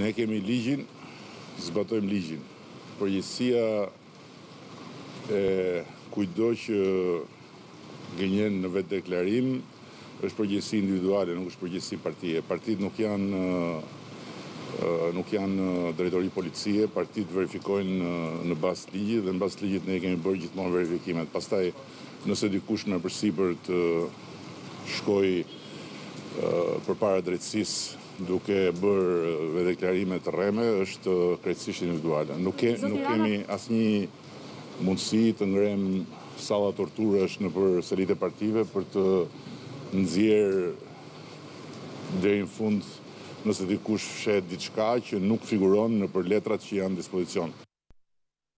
Ne kemi ligjin, zbatojmë ligjin. Përgjegjësia e kujtdo që gënjen në vetëdeklarim është përgjegjësi individuale, nuk është përgjegjësi partie. Partitë nuk janë nuk janë drejtori policie, partitë verifikojnë në bazë të ligjit dhe në bazë të ligjit ne i kemi bërë gjithmonë verifikimet. Pastaj nëse dikush merr përsipër të shkojë përpara drejtësisë, duke bërë dhe deklarime të rreme është krejtësisht individuale. Nuk, ke, nuk kemi asnjë mundësi të ngremë salla torturash nëpër selitë e partive për të nxjerrë deri në fund nëse dikush fsheh diçka që nuk figuron nëpër letrat që janë dispozicion.